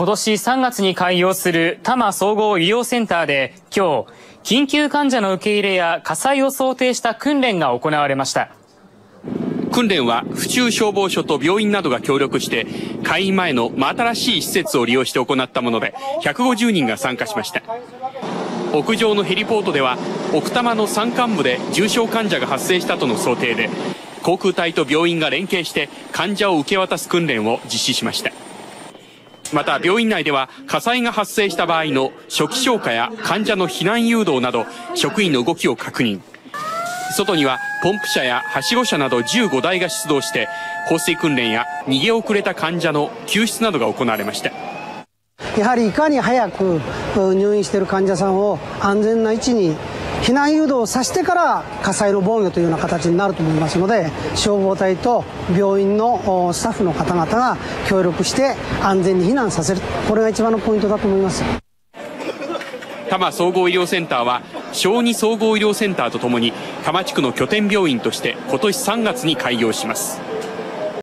今年3月に開業する多摩総合医療センターで今日、緊急患者の受け入れや火災を想定した訓練が行われました。訓練は府中消防署と病院などが協力して開院前の真新しい施設を利用して行ったもので150人が参加しました屋上のヘリポートでは奥多摩の山間部で重症患者が発生したとの想定で航空隊と病院が連携して患者を受け渡す訓練を実施しましたまた病院内では火災が発生した場合の初期消火や患者の避難誘導など職員の動きを確認。外にはポンプ車やはしご車など15台が出動して放水訓練や逃げ遅れた患者の救出などが行われました。やはりいかに早く入院している患者さんを安全な位置に避難誘導をさせてから火災の防御というような形になると思いますので消防隊と病院のスタッフの方々が協力して安全に避難させる。これが一番のポイントだと思います。多摩総合医療センターは小児総合医療センターとともに多摩地区の拠点病院として今年3月に開業します。